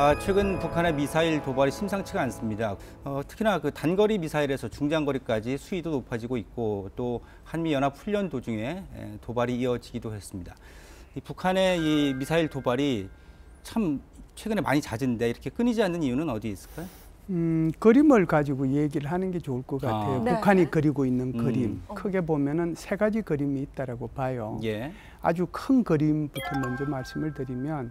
아, 최근 북한의 미사일 도발이 심상치가 않습니다. 어, 특히나 그 단거리 미사일에서 중장거리까지 수위도 높아지고 있고 또 한미 연합 훈련 도중에 에, 도발이 이어지기도 했습니다. 이 북한의 이 미사일 도발이 참 최근에 많이 잦은데 이렇게 끊이지 않는 이유는 어디 있을까요? 음, 그림을 가지고 얘기를 하는 게 좋을 것 같아요. 아. 네. 북한이 그리고 있는 음. 그림 크게 보면은 세 가지 그림이 있다라고 봐요. 예. 아주 큰 그림부터 먼저 말씀을 드리면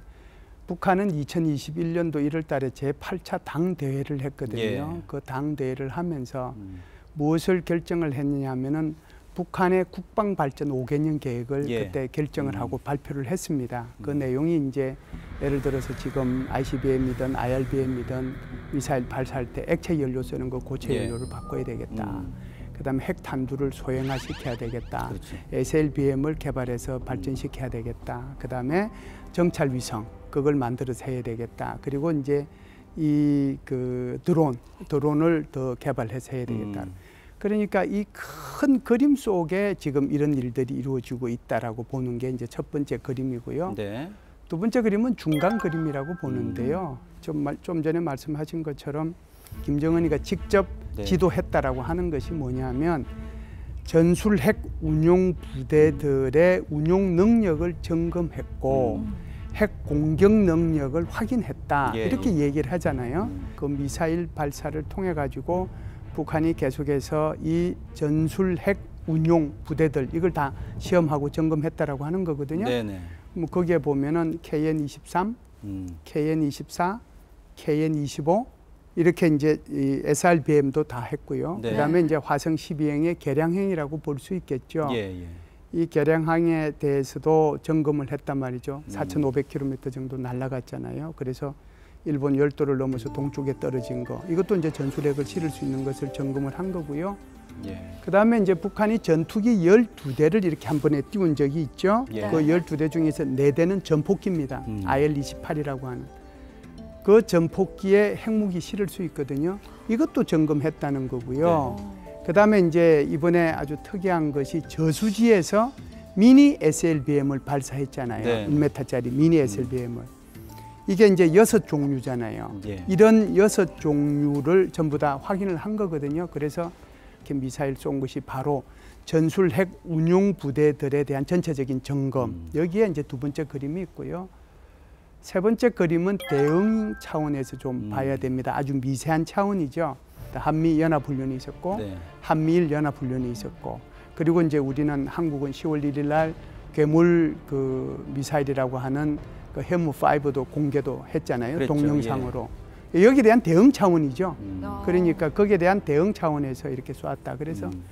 북한은 2021년도 1월 달에 제8차 당 대회를 했거든요. 예. 그 당 대회를 하면서 음. 무엇을 결정을 했느냐 하면은 북한의 국방 발전 5개년 계획을 예. 그때 결정을 음. 하고 발표를 했습니다. 그 음. 내용이 이제 예를 들어서 지금 ICBM이든 IRBM이든 미사일 발사할 때 액체 연료 쓰는 거 고체 예. 연료를 바꿔야 되겠다. 음. 그다음에 핵 탄두를 소형화시켜야 되겠다. 그렇죠. SLBM을 개발해서 발전시켜야 되겠다. 그다음에 정찰 위성 그걸 만들어서 해야 되겠다. 그리고 이제 이 그 드론 드론을 더 개발해서 해야 되겠다. 음. 그러니까 이 큰 그림 속에 지금 이런 일들이 이루어지고 있다라고 보는 게 이제 첫 번째 그림이고요. 네. 두 번째 그림은 중간 그림이라고 음. 보는데요. 좀, 말, 좀 전에 말씀하신 것처럼 김정은이가 직접 네. 지도했다라고 하는 것이 뭐냐면 전술 핵 운용 부대들의 운용 능력을 점검했고 핵 공격 능력을 확인했다 예. 이렇게 얘기를 하잖아요. 그 미사일 발사를 통해 가지고 북한이 계속해서 이 전술 핵 운용 부대들 이걸 다 시험하고 점검했다라고 하는 거거든요. 네네. 뭐 거기에 보면은 KN 23, 음. KN 24, KN 25 이렇게 이제 이 SRBM도 다 했고요. 네. 그다음에 이제 화성 12행의 개량행이라고 볼 수 있겠죠. 예, 예. 이 개량항에 대해서도 점검을 했단 말이죠. 음. 4,500km 정도 날아갔잖아요. 그래서 일본 열도를 넘어서 동쪽에 떨어진 거 이것도 이제 전술핵을 실을 수 있는 것을 점검을 한 거고요. 예. 그다음에 이제 북한이 전투기 12대를 이렇게 한 번에 띄운 적이 있죠. 예. 그 12대 중에서 4대는 전폭기입니다. 음. IL-28이라고 하는. 그 전폭기에 핵무기 실을 수 있거든요. 이것도 점검했다는 거고요. 네. 그 다음에 이제 이번에 아주 특이한 것이 저수지에서 미니 SLBM을 발사했잖아요. 네. 1m짜리 미니 SLBM을. 이게 이제 여섯 종류잖아요. 예. 이런 여섯 종류를 전부 다 확인을 한 거거든요. 그래서 이렇게 미사일 쏜 것이 바로 전술 핵 운용 부대들에 대한 전체적인 점검. 음. 여기에 이제 두 번째 그림이 있고요. 세 번째 그림은 대응 차원에서 좀 음. 봐야 됩니다. 아주 미세한 차원이죠. 한미 연합 훈련이 있었고 네. 한미일 연합 훈련이 있었고 그리고 이제 우리는 한국은 10월 1일 날 괴물 그 미사일이라고 하는 그 해무 5도 공개도 했잖아요. 그랬죠. 동영상으로. 여기에 대한 대응 차원이죠. 음. 아. 그러니까 거기에 대한 대응 차원에서 이렇게 쏘았다. 그래서 음.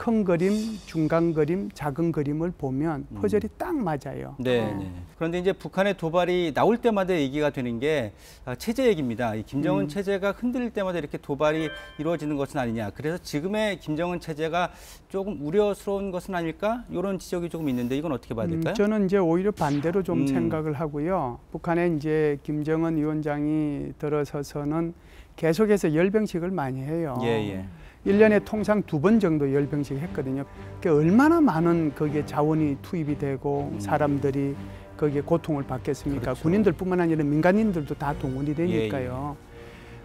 큰 그림, 중간 그림, 작은 그림을 보면 음. 퍼즐이 딱 맞아요. 네, 어. 네. 그런데 이제 북한의 도발이 나올 때마다 얘기가 되는 게 아, 체제 얘기입니다. 이 김정은 음. 체제가 흔들릴 때마다 이렇게 도발이 이루어지는 것은 아니냐. 그래서 지금의 김정은 체제가 조금 우려스러운 것은 아닐까? 이런 지적이 조금 있는데 이건 어떻게 봐야 음, 될까요? 저는 이제 오히려 반대로 좀 음. 생각을 하고요. 북한에 이제 김정은 위원장이 들어서서는 계속해서 열병식을 많이 해요. 예, 예. 일년에 통상 두 번 정도 열병식 했거든요. 그 얼마나 많은 거기에 자원이 투입이 되고 음. 사람들이 거기에 고통을 받겠습니까? 그렇죠. 군인들뿐만 아니라 민간인들도 다 동원이 되니까요.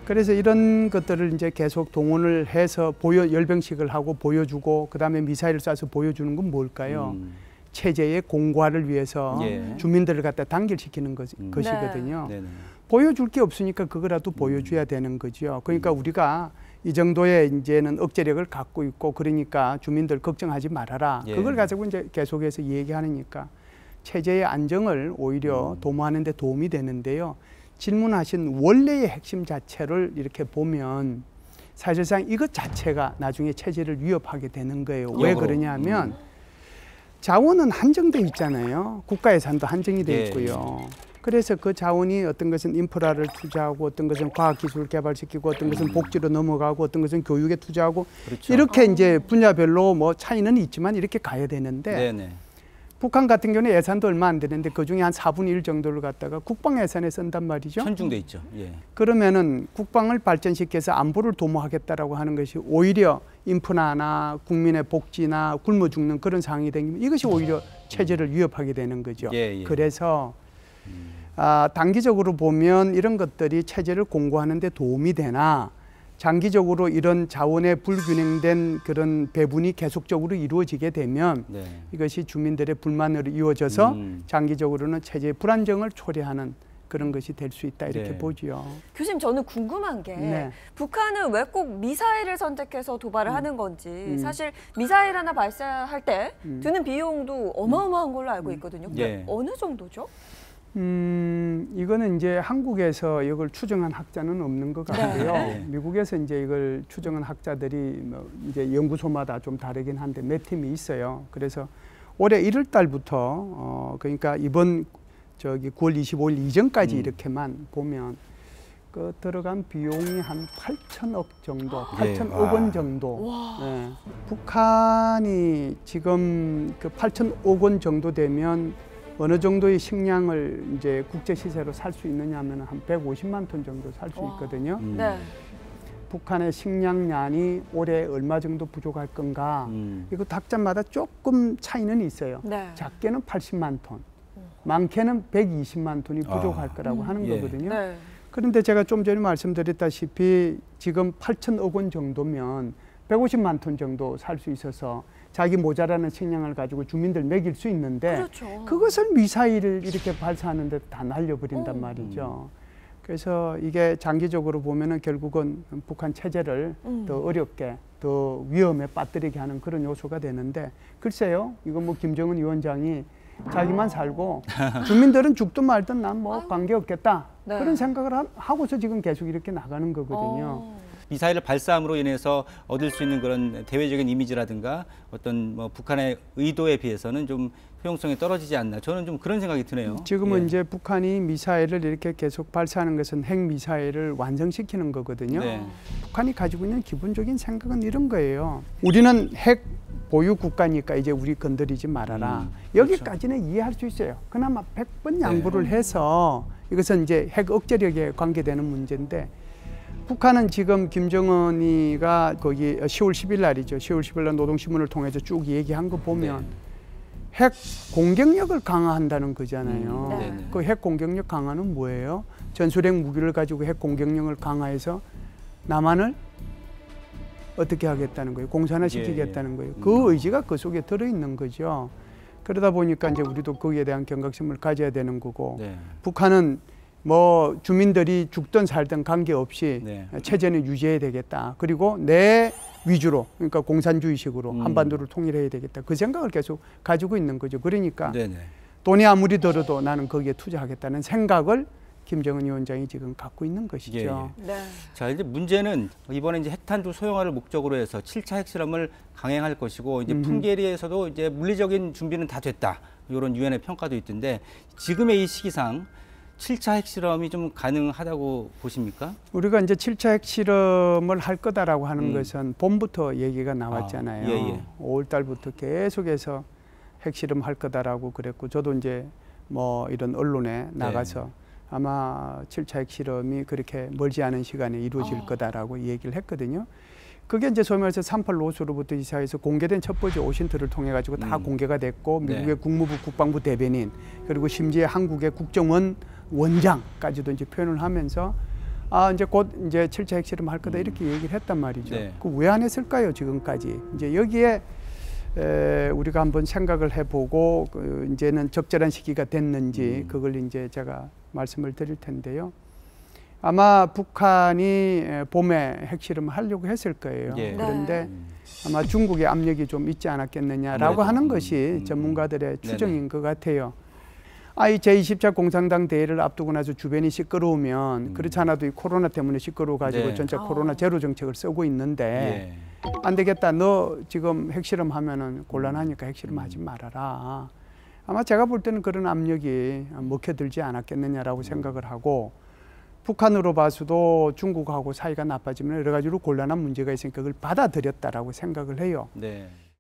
그래서 이런 것들을 이제 계속 동원을 해서 보여 열병식을 하고 보여주고 그다음에 미사일을 쏴서 보여주는 건 뭘까요? 음. 체제의 공고화를 위해서 예. 주민들을 갖다 단결시키는 것, 음. 것이거든요. 네, 네. 보여줄 게 없으니까 그거라도 보여줘야 되는 거죠. 그러니까 우리가 이 정도의 이제는 억제력을 갖고 있고 그러니까 주민들 걱정하지 말아라. 예. 그걸 가지고 이제 계속해서 얘기하니까 체제의 안정을 오히려 음. 도모하는 데 도움이 되는데요. 질문하신 원래의 핵심 자체를 이렇게 보면 사실상 이것 자체가 나중에 체제를 위협하게 되는 거예요. 왜 역으로. 그러냐면 자원은 한정돼 있잖아요. 국가 예산도 한정이 돼 예, 있고요. 그래서 그 자원이 어떤 것은 인프라를 투자하고 어떤 것은 과학 기술을 개발시키고 어떤 것은 복지로 넘어가고 어떤 것은 교육에 투자하고 그렇죠. 이렇게 이제 분야별로 뭐 차이는 있지만 이렇게 가야 되는데 네, 네. 북한 같은 경우는 예산도 얼마 안 되는데 그 중에 한 4분의 1 정도를 갖다가 국방 예산에 쓴단 말이죠. 편중돼 있죠. 예. 그러면은 국방을 발전시켜서 안보를 도모하겠다라고 하는 것이 오히려 인프라나 국민의 복지나 굶어 죽는 그런 상황이 되면 이것이 오히려 체제를 위협하게 되는 거죠. 예, 예. 그래서 아, 단기적으로 보면 이런 것들이 체제를 공고하는 데 도움이 되나 장기적으로 이런 자원의 불균형된 그런 배분이 계속적으로 이루어지게 되면 네. 이것이 주민들의 불만으로 이루어져서 음. 장기적으로는 체제의 불안정을 초래하는 그런 것이 될 수 있다 이렇게 네. 보지요. 교수님 저는 궁금한 게 네. 북한은 왜 꼭 미사일을 선택해서 도발을 하는 건지 음. 사실 미사일 하나 발사할 때 음. 드는 비용도 어마어마한 걸로 알고 있거든요. 근데 예. 어느 정도죠? 음, 이거는 이제 한국에서 이걸 추정한 학자는 없는 것 같고요. 네. 미국에서 이제 이걸 추정한 학자들이 뭐 이제 연구소마다 좀 다르긴 한데 몇 팀이 있어요. 그래서 올해 1월 달부터 어 그러니까 이번 저기 9월 25일 이전까지 음. 이렇게만 보면 그 들어간 비용이 한 8천억 정도, 예. 8천억 와. 원 정도. 와. 예. 북한이 지금 그 8천억 원 정도 되면 어느 정도의 식량을 이제 국제 시세로 살 수 있느냐 하면 한 150만 톤 정도 살수 와. 있거든요. 음. 네. 북한의 식량량이 올해 얼마 정도 부족할 건가? 음. 이거 각자마다 조금 차이는 있어요. 네. 작게는 80만 톤, 많게는 120만 톤이 부족할 아. 거라고 하는 예. 거거든요. 네. 그런데 제가 좀 전에 말씀드렸다시피 지금 8천억 원 정도면 150만 톤 정도 살 수 있어서 자기 모자라는 식량을 가지고 주민들 먹일 수 있는데 그렇죠. 그것을 미사일을 이렇게 발사하는 데 다 날려버린단 어. 말이죠. 그래서 이게 장기적으로 보면은 결국은 북한 체제를 음. 더 어렵게 더 위험에 빠뜨리게 하는 그런 요소가 되는데 글쎄요 이거 뭐 김정은 위원장이 자기만 살고 주민들은 죽든 말든 난 뭐. 관계 없겠다 네. 그런 생각을 하- 하고서 지금 계속 이렇게 나가는 거거든요. 어. 미사일을 발사함으로 인해서 얻을 수 있는 그런 대외적인 이미지라든가 어떤 뭐 북한의 의도에 비해서는 좀 효용성이 떨어지지 않나 저는 좀 그런 생각이 드네요. 지금은 예. 이제 북한이 미사일을 이렇게 계속 발사하는 것은 핵 미사일을 완성시키는 거거든요. 네. 북한이 가지고 있는 기본적인 생각은 이런 거예요. 우리는 핵 보유 국가니까 이제 우리 건드리지 말아라. 음, 여기까지는 이해할 수 있어요. 그나마 백번 양보를 해서 이것은 이제 핵 억제력에 관계되는 문제인데 북한은 지금 김정은이가 거기 10월 10일 날이죠. 10월 10일 날 노동신문을 통해서 쭉 얘기한 거 보면 네. 핵 공격력을 강화한다는 거잖아요. 음, 네. 네네. 그핵 공격력 강화는 뭐예요? 전술핵 무기를 가지고 핵 공격력을 강화해서 남한을 어떻게 하겠다는 거예요? 공산화 시키겠다는 거예요. 그 음. 의지가 그 속에 들어 있는 거죠. 그러다 보니까 이제 우리도 거기에 대한 경각심을 가져야 되는 거고 네. 북한은 뭐 주민들이 죽든 살든 관계없이 네. 체제는 유지해야 되겠다. 그리고 내 위주로 그러니까 공산주의식으로 음. 한반도를 통일해야 되겠다. 그 생각을 계속 가지고 있는 거죠. 그러니까 네네. 돈이 아무리 들어도 나는 거기에 투자하겠다는 생각을 김정은 위원장이 지금 갖고 있는 것이죠. 네. 자 이제 문제는 이번에 이제 핵탄두 소형화를 목적으로 해서 7차 핵실험을 강행할 것이고 이제 음흠. 풍계리에서도 이제 물리적인 준비는 다 됐다 이런 유엔의 평가도 있던데 지금의 이 시기상 7차 핵실험이 좀 가능하다고 보십니까? 우리가 이제 7차 핵실험을 할 거다라고 하는 음. 것은 봄부터 얘기가 나왔잖아요. 아, 예, 예. 5월 달부터 계속해서 핵실험 할 거다라고 그랬고 저도 이제 뭐 이런 언론에 나가서 아마 7차 핵실험이 그렇게 멀지 않은 시간에 이루어질 어. 거다라고 얘기를 했거든요. 그게 이제 소위 말해서 38 로스로부터 시작해서 공개된 첫 번째 오신트를 통해 가지고 다 음. 공개가 됐고 네. 미국의 국무부 국방부 대변인 그리고 심지어 한국의 국정원 원장까지도 이제 표현을 하면서 아 이제 곧 이제 7차 핵실험 할 거다 이렇게 얘기를 했단 말이죠. 네. 그왜 안 했을까요 지금까지? 이제 여기에 에, 우리가 한번 생각을 해보고 그 이제는 적절한 시기가 됐는지 음. 그걸 이제 제가 말씀을 드릴 텐데요. 아마 북한이 에, 봄에 핵실험을 하려고 했을 거예요. 예. 그런데 음. 아마 중국의 압력이 좀 있지 않았겠느냐라고. 하는 음, 것이 음. 전문가들의. 추정인 것 같아요. 아이 제20차 공산당 대회를 앞두고 나서 주변이 시끄러우면 음. 그렇지 않아도 이 코로나 때문에 시끄러워 가지고 네. 전체 어. 코로나 제로 정책을 쓰고 있는데 예. 안 되겠다. 너 지금 핵실험 하면은 곤란하니까 핵실험 음. 하지 말아라. 아마 제가 볼 때는 그런 압력이 먹혀들지 않았겠느냐라고 생각을 하고 북한으로 봐서도 중국하고 사이가 나빠지면 여러 가지로 곤란한 문제가 있으니까 그걸 받아들였다라고 생각을 해요. 네.